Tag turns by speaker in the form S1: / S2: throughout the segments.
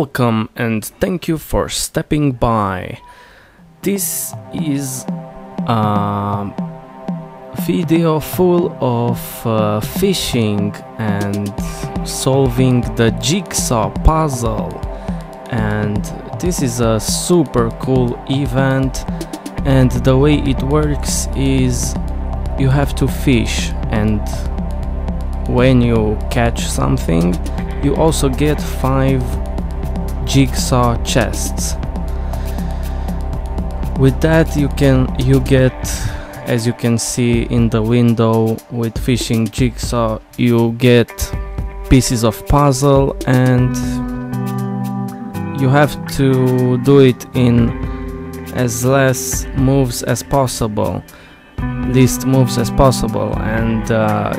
S1: Welcome and thank you for stepping by. This is a video full of uh, fishing and solving the jigsaw puzzle. And this is a super cool event. And the way it works is you have to fish, and when you catch something, you also get five jigsaw chests. With that you can you get as you can see in the window with fishing jigsaw you get pieces of puzzle and you have to do it in as less moves as possible least moves as possible and uh,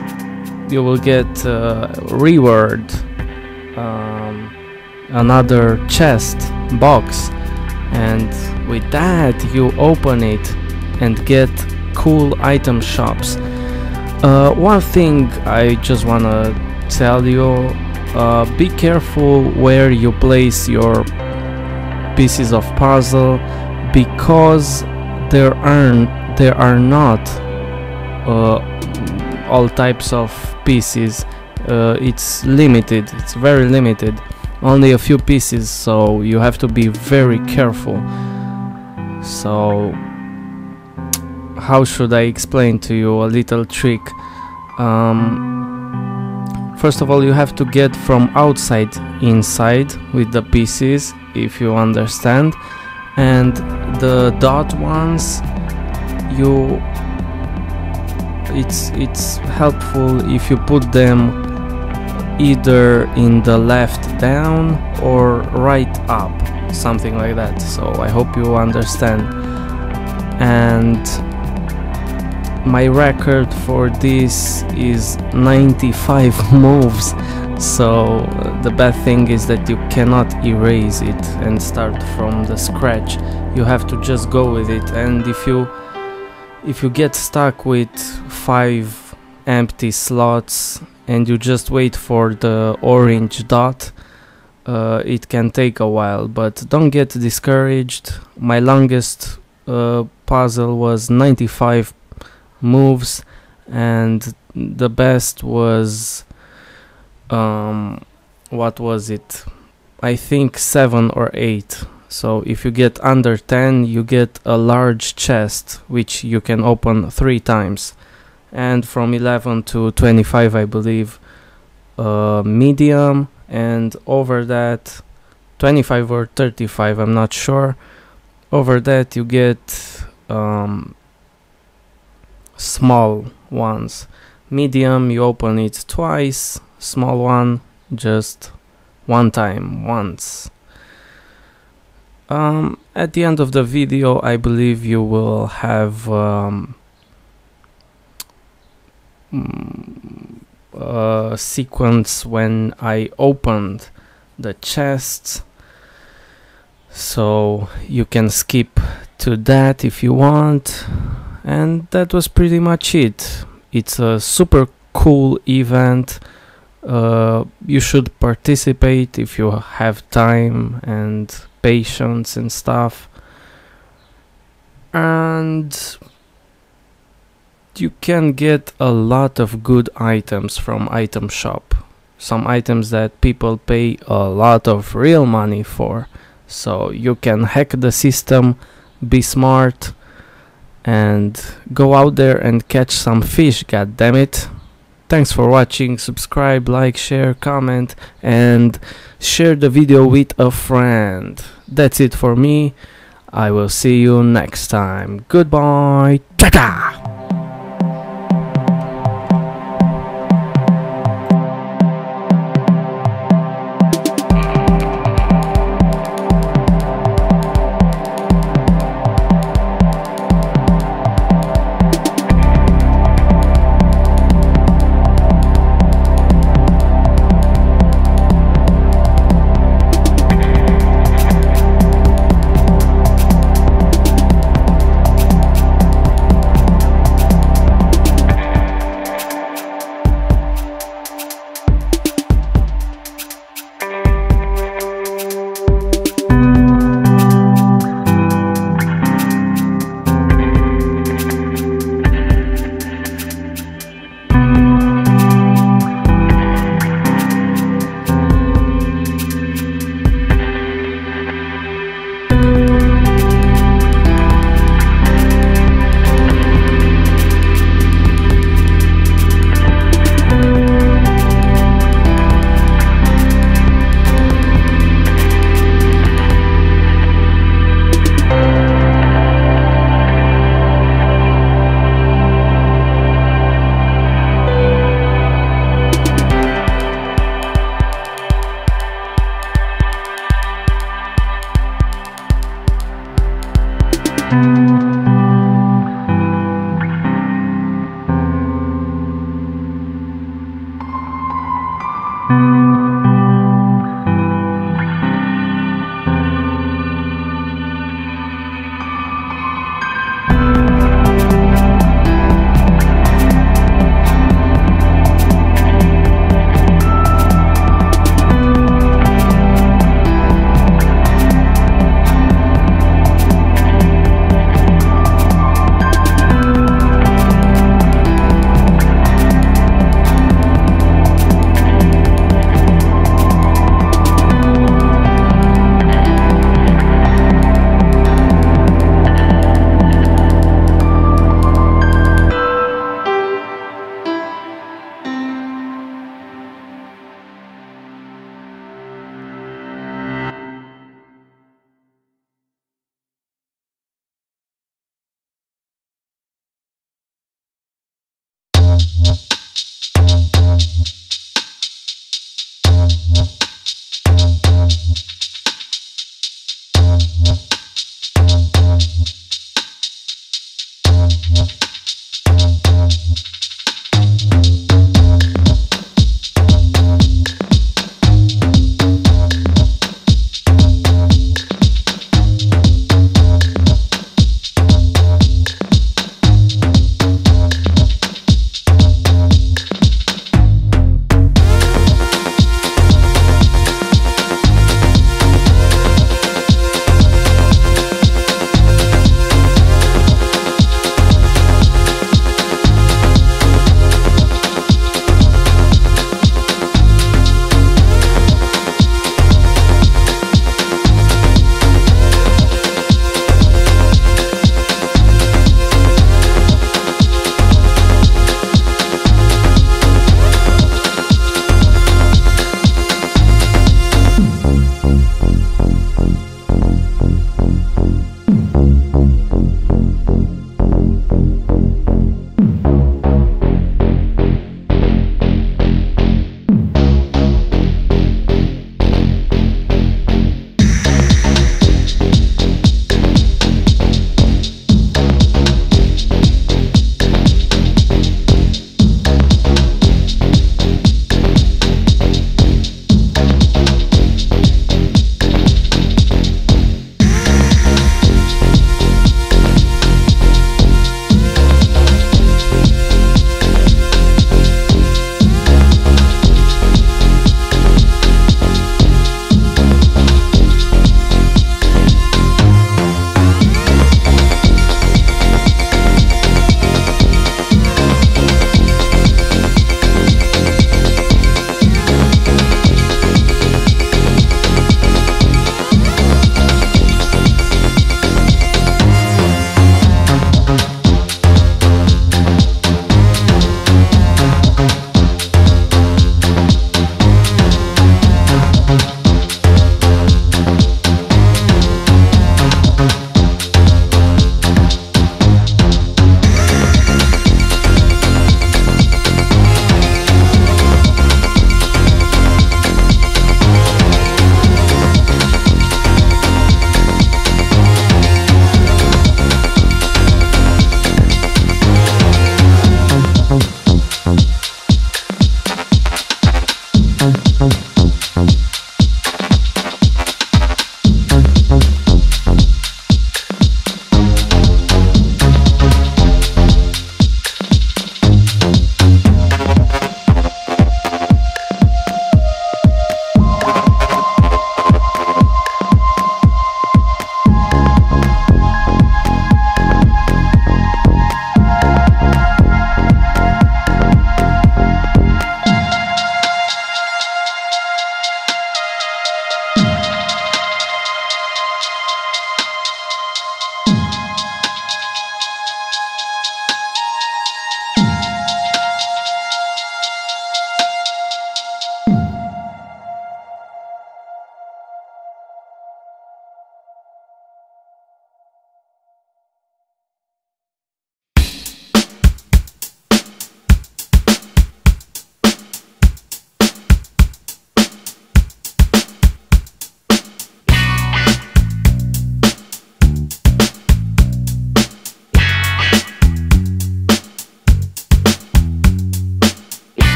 S1: you will get uh, reward um, another chest box and with that you open it and get cool item shops. Uh, one thing I just wanna tell you uh, be careful where you place your pieces of puzzle because there aren't there are not uh, all types of pieces. Uh, it's limited it's very limited only a few pieces so you have to be very careful. So how should I explain to you a little trick? Um, first of all you have to get from outside inside with the pieces if you understand. And the dot ones you it's it's helpful if you put them either in the left down or right up something like that. So i hope you understand. And my record for this is 95 moves. So the bad thing is that you cannot erase it and start from the scratch. You have to just go with it. And if you if you get stuck with five empty slots and you just wait for the orange dot uh, it can take a while but don't get discouraged. My longest uh, puzzle was 95 moves and the best was um, what was it? I think 7 or 8 so if you get under 10 you get a large chest which you can open three times and from 11 to 25 I believe uh, medium. And over that 25 or 35 I'm not sure. Over that you get um, small ones. Medium you open it twice. Small one just one time once. Um, at the end of the video, I believe you will have um, sequence when I opened the chests. So you can skip to that if you want. And that was pretty much it. It's a super cool event. Uh, you should participate if you have time and patience and stuff and you can get a lot of good items from item shop some items that people pay a lot of real money for so you can hack the system be smart and go out there and catch some fish god damn it Thanks for watching, subscribe, like, share, comment and share the video with a friend. That's it for me. I will see you next time. Goodbye. Ta-ta!